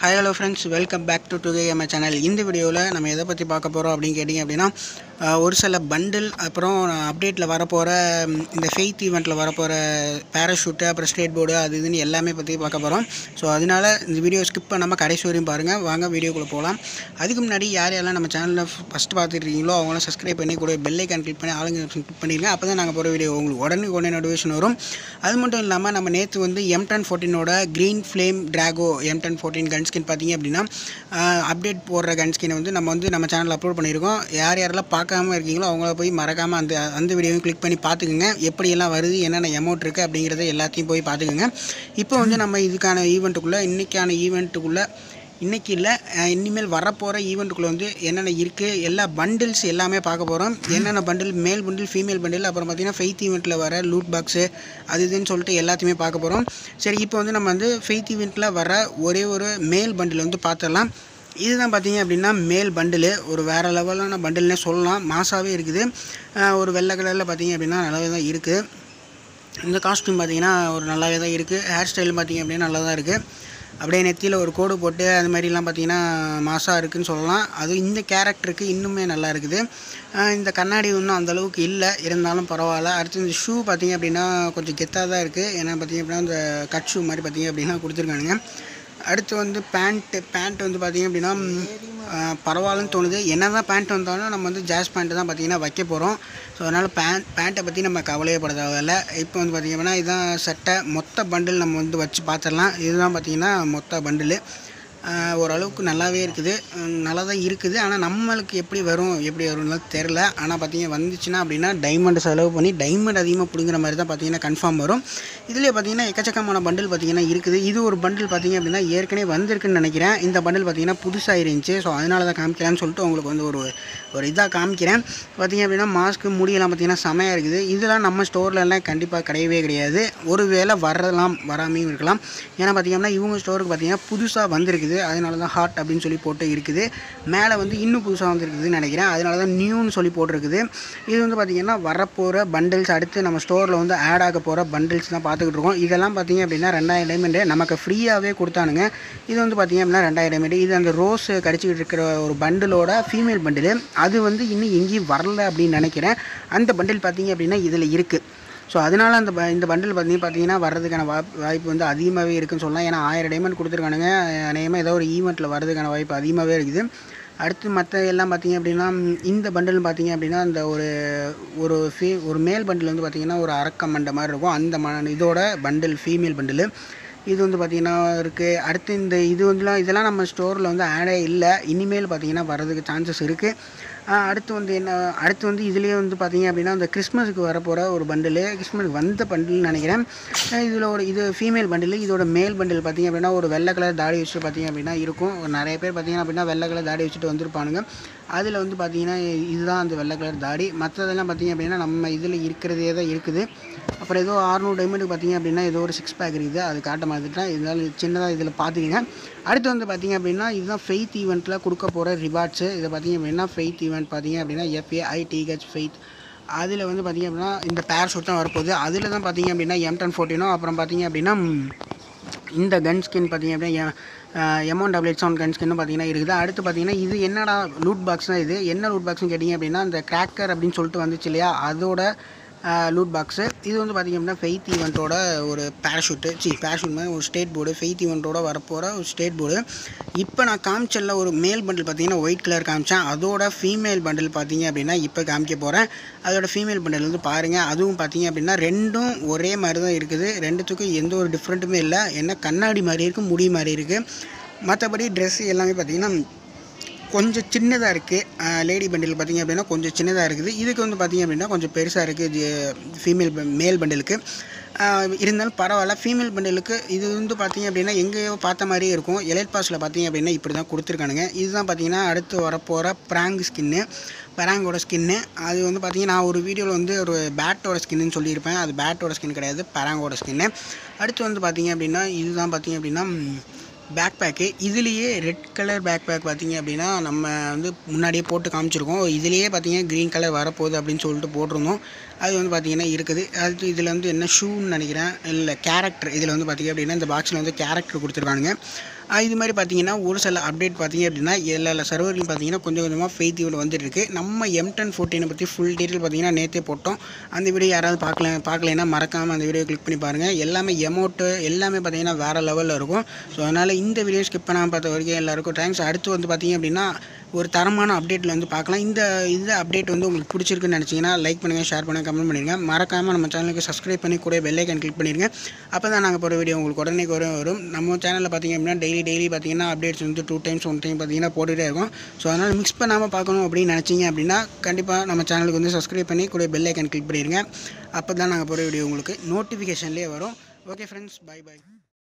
Hi hello friends welcome back to டுகே எம் channel இந்த வீடியோவில் நம்ம எதை பற்றி பார்க்க போகிறோம் அப்படின்னு கேட்டிங்க அப்படின்னா ஒரு சில பண்டில் அப்புறம் அப்டேட்டில் வரப்போகிற இந்த ஃபெய்த் ஈவெண்ட்டில் வரப்போகிற பேராஷூட்டு அப்புறம் ஸ்டேட் போர்டு அது இதுன்னு எல்லாமே பற்றி பார்க்க போகிறோம் ஸோ அதனால் இந்த வீடியோ ஸ்கிப் பண்ணாமல் கடைசி வரையும் பாருங்கள் வாங்க வீடியோக்குள்ளே போகலாம் அதுக்கு முன்னாடி யார் யாரெல்லாம் நம்ம சேனலில் ஃபஸ்ட்டு பார்த்துட்ருக்கீங்களோ அவங்களாம் சப்ஸ்கிரைப் பண்ணி கூட பெல் ஐக்கான் கிளிக் பண்ணி ஆளுங்க கிளிக் பண்ணிடுங்க அப்போ தான் நாங்கள் போகிற வீடியோ உங்களுக்கு உடனே உடனே நோட்டிஃபிகேஷன் வரும். அது மட்டும் இல்லாமல் நம்ம நேற்று வந்து M ten ஃபோர்டீனோட green flame draco M ten fourteen gun skin பார்த்தீங்க அப்படின்னா அப்டேட் போடுற கன் ஸ்கினை வந்து நம்ம வந்து நம்ம சேனலில் அப்லோட் பண்ணியிருக்கோம். யார் யாரெல்லாம் பார்க்க பார்க்காம இருக்கீங்களோ அவங்கள போய் மறக்காமல் அந்த அந்த வீடியோவையும் கிளிக் பண்ணி பார்த்துக்குங்க. எப்படியெல்லாம் வருது என்னென்ன அமௌண்ட் இருக்குது அப்படிங்கிறத எல்லாத்தையும் போய் பார்த்துக்குங்க. இப்போ வந்து நம்ம இதுக்கான ஈவெண்ட்டுக்குள்ளே இன்றைக்கான ஈவெண்ட்டுக்குள்ளே இன்றைக்கி இல்லை இனிமேல் வரப்போகிற ஈவெண்ட்டுக்குள்ளே வந்து என்னென்ன இருக்குது எல்லா பண்டில்ஸ் எல்லாமே பார்க்க போகிறோம் என்னென்ன பண்டில் மேல் பண்டில் ஃபீமேல் பண்டில் அப்புறம் பார்த்திங்கன்னா ஃபெய்த் ஈவெண்ட்டில் வர லூட் பாக்ஸு அது இதுன்னு சொல்லிட்டு எல்லாத்தையுமே பார்க்க போகிறோம் சரி இப்போ வந்து நம்ம வந்து ஃபெய்த் ஈவெண்ட்டில் வர ஒரே ஒரு மேல் பண்டில் வந்து பார்த்துடலாம். இதுதான் பார்த்தீங்க அப்படின்னா மேல் பண்டிலு ஒரு வேறு லெவலான பண்டில்னே சொல்லலாம். மாசாவே இருக்குது. ஒரு வெள்ளை கலரில் பார்த்தீங்க அப்படின்னா நல்லாவே தான் இருக்குது இந்த காஸ்ட்யூம் பார்த்தீங்கன்னா ஒரு நல்லாவே தான் இருக்குது ஹேர் ஸ்டைலும் பார்த்தீங்க அப்படின்னா நல்லா தான் இருக்குது அப்படியே நெத்தியில் ஒரு கோடு போட்டு அது மாதிரிலாம் பார்த்தீங்கன்னா மாசாக இருக்குதுன்னு சொல்லலாம். அது இந்த கேரக்டருக்கு இன்னுமே நல்லா இருக்குது. இந்த கண்ணாடி ஒன்றும் அந்தளவுக்கு இல்லை. இருந்தாலும் பரவாயில்ல. அடுத்து இந்த ஷூ பார்த்தீங்க அப்படின்னா கொஞ்சம் கெத்தாக தான் இருக்குது ஏன்னா பார்த்தீங்க அப்படின்னா இந்த கட் ஷூ மாதிரி பார்த்தீங்க அப்படின்னா கொடுத்துருக்கானுங்க. அடுத்து வந்து பேண்ட்டு பேண்ட் வந்து பார்த்தீங்க அப்படின்னா பரவாயில்லன்னு தோணுது. என்ன தான் பேண்ட் வந்தாலும் நம்ம வந்து ஜாஸ் பேண்ட்டு தான் பார்த்தீங்கன்னா வைக்க போகிறோம் ஸோ அதனால் பேண்ட் பேண்ட்டை பற்றி நம்ம கவலையே தேவையில்ல இப்போ வந்து பார்த்திங்க அப்படின்னா இதுதான் சட்டை. மொத்த பண்டில் நம்ம வந்து வச்சு பார்த்துடலாம். இதுதான் பார்த்திங்கன்னா மொத்த பண்டில் ஓரளவுக்கு நல்லாவே இருக்குது. நல்லா தான் இருக்குது. ஆனால் நம்மளுக்கு எப்படி வரும் எப்படி வரும்னு தெரில ஆனால் பார்த்தீங்கன்னா வந்துச்சுன்னா அப்படின்னா டைமண்ட் செலவு பண்ணி டைமண்ட் அதிகமாக பிடுங்குற மாதிரி தான் பார்த்தீங்கன்னா கன்ஃபார்ம் வரும். இதுலேயே பார்த்தீங்கன்னா எக்கச்சக்கமான பண்டில் பார்த்தீங்கன்னா இருக்குது. இது ஒரு பண்டில் பார்த்தீங்க அப்படின்னா ஏற்கனவே வந்திருக்குன்னு நினைக்கிறேன். இந்த பண்டில் பார்த்தீங்கன்னா புதுசாக இருந்துச்சு. ஸோ அதனால தான் காமிக்கிறேன்னு சொல்லிட்டு உங்களுக்கு வந்து ஒரு ஒரு இதாக காமிக்கிறேன். பார்த்தீங்க அப்படின்னா மாஸ்க்கு முடியெல்லாம் பார்த்தீங்கன்னா செமையாக இருக்குது. இதெல்லாம் நம்ம ஸ்டோர்லலாம் கண்டிப்பாக கிடையவே கிடையாது. ஒரு வேளை வரலாம் வராமையும் இருக்கலாம். ஏன்னா பார்த்தீங்கன்னா இவங்க ஸ்டோருக்கு பார்த்தீங்கன்னா புதுசாக வந்திருக்குது. அதனால தான் ஹாட் அப்படின்னு சொல்லி போட்டு இருக்குது. மேலே வந்து இன்னும் புதுசாக வந்துருக்குதுன்னு நினைக்கிறேன். அதனால தான் நியூன்னு சொல்லி போட்டிருக்குது. இது வந்து பார்த்திங்கன்னா வரப்போகிற பண்டில்ஸ் அடுத்து நம்ம ஸ்டோரில் வந்து ஆட் ஆக போகிற பண்டில்ஸ் தான் பார்த்துக்கிட்டு இருக்கோம். இதெல்லாம் பார்த்தீங்க அப்படின்னா ரெண்டாயிரம் டைமண்டு நமக்கு ஃப்ரீயாகவே கொடுத்தானுங்க. இது வந்து பார்த்திங்க அப்படின்னா ரெண்டாயிரம் டைமண்டு இது அந்த ரோஸ் கடிச்சிக்கிட்டு இருக்கிற ஒரு பண்டிலோட ஃபீமேல் பண்டில் அது வந்து இன்னும் எங்கேயும் வரல அப்படின்னு நினைக்கிறேன். அந்த பண்டில் பார்த்தீங்க அப்படின்னா இதில் இருக்குது ஸோ அதனால அந்த ப- இந்த பண்டில் பார்த்தீங்க பார்த்தீங்கன்னா வர்றதுக்கான வாய்ப்பு வாய்ப்பு வந்து அதிகமாகவே இருக்குன்னு சொல்லலாம். ஏன்னா ஆயிரம் டைமண்ட் கொடுத்துருக்கானுங்க. அநேகமாக ஏதோ ஒரு ஈவெண்ட்டில் வர்றதுக்கான வாய்ப்பு அதிகமாகவே இருக்குது. அடுத்து மற்ற எல்லாம் பார்த்தீங்க அப்படின்னா இந்த பண்டில் பார்த்தீங்க அப்படின்னா அந்த ஒரு ஒரு ஃபீ ஒரு மேல் பண்டில் வந்து பார்த்தீங்கன்னா ஒரு அரக்க மண்டை மாதிரி இருக்கும். அந்த ம இதோட பண்டில் ஃபீமேல் பண்டில் இது வந்து பார்த்திங்கன்னா இருக்குது அடுத்து இந்த இது வந்துலாம் இதெல்லாம் நம்ம ஸ்டோரில் வந்து ஆடே இல்லை. இனிமேல் பார்த்தீங்கன்னா வர்றதுக்கு சான்சஸ் இருக்குது அடுத்து வந்து என்ன அடுத்து வந்து இதுலேயே வந்து பார்த்தீங்க அப்படின்னா அந்த கிறிஸ்மஸுக்கு வரப்போகிற ஒரு பண்டில் கிறிஸ்மஸுக்கு வந்த பண்டில்னு நினைக்கிறேன். இதில் ஒரு இது ஃபீமேல் பண்டில் இதோட மேல் பண்டில் பார்த்தீங்க அப்படின்னா ஒரு வெள்ளை கலர் தாடி வச்சுட்டு பார்த்தீங்க அப்படின்னா இருக்கும். நிறைய பேர் பார்த்தீங்கன்னா அப்படின்னா வெள்ளை கலர் தாடி வச்சுட்டு வந்திருப்பானுங்க. அதில் வந்து பார்த்தீங்கன்னா இதுதான் அந்த வெள்ளை கலர் தாடி. மற்றதெல்லாம் பார்த்தீங்க அப்படின்னா நம்ம இதில் இருக்கிறதே தான் இருக்குது. அப்புறம் ஏதோ ஆறுநூறு டைமண்டுக்கு பார்த்தீங்க அப்படின்னா ஏதோ ஒரு சிக்ஸ் பேக் இருக்குது. அது காட்ட மாதிரிட்டேன் இருந்தாலும் சின்னதாக இதில் பார்த்துக்கிங்க அடுத்து வந்து பார்த்தீங்க அப்படின்னா இதுதான் ஃபெய்த் ஈவெண்ட்டில் கொடுக்க போகிற ரிவார்ட்ஸு இதை பார்த்தீங்க அப்படின்னா ஃபெய்த் ஈவெண்ட் பார்த்தீங்க அப்படின்னா எஃப்ஏஐ டிஹெச் ஃபெய்த் அதில் வந்து பார்த்தீங்க அப்படின்னா இந்த பேரஷூட் தான் வரப்போகுது. அதில் தான் பார்த்தீங்க அப்படின்னா எம் டென் ஃபோர்டீனோ அப்புறம் பார்த்தீங்க அப்படின்னா இந்த கன் ஸ்கின் பார்த்தீங்க அப்படின்னா எமௌண்ட் டபுள் செவன் கன் ஸ்கின்னு பார்த்தீங்கன்னா இருக்குது. அடுத்து பார்த்தீங்கன்னா இது என்னடா லூட் பாக்ஸ் தான் இது? என்ன லூட் பாக்ஸ்னு கேட்டிங்க அப்படின்னா இந்த கிராக்கர் அப்படின்னு சொல்லிட்டு வந்துச்சு இல்லையா? அதோட லூட் பாக்ஸு இது வந்து பார்த்திங்க அப்படின்னா ஃபெய்த் ஈவெண்ட்டோட ஒரு பேராஷூட்டு சி பேராஷூட் மாதிரி ஒரு ஸ்டேட் போர்டு ஃபெய்த் ஈவெண்ட்டோட வரப்போகிற ஒரு ஸ்டேட் போர்டு இப்போ நான் காமிச்சல ஒரு மேல் பண்டில் பார்த்தீங்கன்னா ஒயிட் கலர் காமிச்சேன். அதோட ஃபீமேல் பண்டில் பார்த்தீங்க அப்படின்னா இப்போ காமிக்க போகிறேன் அதோட ஃபீமேல் பண்டில் வந்து பாருங்கள் அதுவும் பார்த்தீங்க அப்படின்னா ரெண்டும் ஒரே மாதிரி தான் இருக்குது. ரெண்டுத்துக்கும் எந்த ஒரு டிஃப்ரெண்ட்டுமே இல்லை. என்ன கண்ணாடி மாதிரி இருக்குது முடி மாதிரி இருக்குது மற்றபடி ட்ரெஸ்ஸு எல்லாமே பார்த்திங்கன்னா கொஞ்சம் சின்னதாக இருக்குது லேடி பண்டில் பார்த்தீங்க அப்படின்னா கொஞ்சம் சின்னதாக இருக்குது. இதுக்கு வந்து பார்த்தீங்க அப்படின்னா கொஞ்சம் பெருசாக இருக்குது ஃபீமேல் மேல் பண்டிலுக்கு இருந்தாலும் பரவாயில்ல. ஃபீமேல் பண்டிலுக்கு இது வந்து பார்த்தீங்க அப்படின்னா எங்கேயோ பார்த்த மாதிரியே இருக்கும். எலைட் பாஸில் பார்த்தீங்க அப்படின்னா இப்படி தான் கொடுத்துருக்கானுங்க. இதுதான் பார்த்தீங்கன்னா அடுத்து வரப்போகிற ப்ராங்க் ஸ்கின்னு பராங்கோட ஸ்கின்னு அது வந்து பார்த்திங்கன்னா நான் ஒரு வீடியோவில் வந்து ஒரு பேட்டோட ஸ்கின்னு சொல்லியிருப்பேன். அது பேட்டோட ஸ்கின் கிடையாது பராங்கோட ஸ்கின்னு அடுத்து வந்து பார்த்திங்க அப்படின்னா இதுதான் பார்த்தீங்க அப்படின்னா பேக் பேக்கு இதுலேயே ரெட் கலர் பேக் பேக் பார்த்தீங்க அப்படின்னா நம்ம வந்து முன்னாடியே போட்டு காமிச்சிருக்கோம். இதுலேயே பார்த்தீங்கன்னா க்ரீன் கலர் வரப்போகுது அப்படின்னு சொல்லிட்டு போட்டிருந்தோம். அது வந்து பார்த்தீங்கன்னா இருக்குது. அது இதில் வந்து என்ன ஷூன்னு நினைக்கிறேன். இல்லை கேரக்டர் இதில் வந்து பார்த்தீங்க அப்படின்னா இந்த பாக்ஸில் வந்து கேரக்டர் கொடுத்துருக்கானுங்க. இது மாதிரி பார்த்தீங்கன்னா ஒரு சில அப்டேட் பார்த்தீங்க அப்படின்னா எல்லா எல்லா பார்த்தீங்கன்னா கொஞ்சம் கொஞ்சமாக ஃபெய்த் இவ்வளோ வந்துருக்கு நம்ம எம் டென் ஃபோர்டீனை பற்றி ஃபுல் டீட்டெயில் பார்த்தீங்கன்னா நேற்றே போட்டோம். அந்த வீடியோ யாராவது பார்க்கல பார்க்கலைன்னா மறக்காமல் அந்த வீடியோ கிளிக் பண்ணி பாருங்கள் எல்லாமே எமௌண்ட்டு எல்லாமே பார்த்தீங்கன்னா வேறு லெவலில் இருக்கும். ஸோ அதனால் இந்த வீடியோ ஸ்கிப் பண்ணாமல் பார்த்த வரைக்கும் எல்லாருக்கும் தேங்க்ஸ் அடுத்து வந்து பார்த்தீங்க அப்படின்னா ஒரு தரமான அப்டேட்டில் வந்து பார்க்கலாம். இந்த இந்த அப்டேட் வந்து உங்களுக்கு பிடிச்சிருக்குன்னு நினச்சிங்கன்னா லைக் பண்ணுங்கள் ஷேர் பண்ணுங்கள் கமெண்ட் பண்ணிடுங்க மறக்காமல் நம்ம சேனலுக்கு சப்ஸ்கிரைப் பண்ணி கூட பெல்லைக்கன் கிளிக் பண்ணிடுங்க அப்போ தான் நாங்கள் போகிற வீடியோ உங்களுக்கு உடனே வரும். வரும் நம்ம சேனலில் பார்த்தீங்க அப்படின்னா டெய்லி டெய்லி பார்த்தீங்கன்னா அப்டேட்ஸ் வந்து டூ டைம்ஸ் ஒன் டைம் பார்த்தீங்கன்னா போட்டுகிட்டே இருக்கும். ஸோ அதனால் மிக்ஸ் பண்ணாமல் பார்க்கணும் அப்படின்னு நினச்சிங்க அப்படின்னா கண்டிப்பாக நம்ம சேனலுக்கு வந்து சப்ஸ்கிரைப் பண்ணி கூட பெல் ஐக்கன் கிளிக் பண்ணிடுங்க அப்போ தான் நாங்கள் போகிற வீடியோ உங்களுக்கு நோட்டிஃபிகேஷன்லேயே வரும். Okay friends by by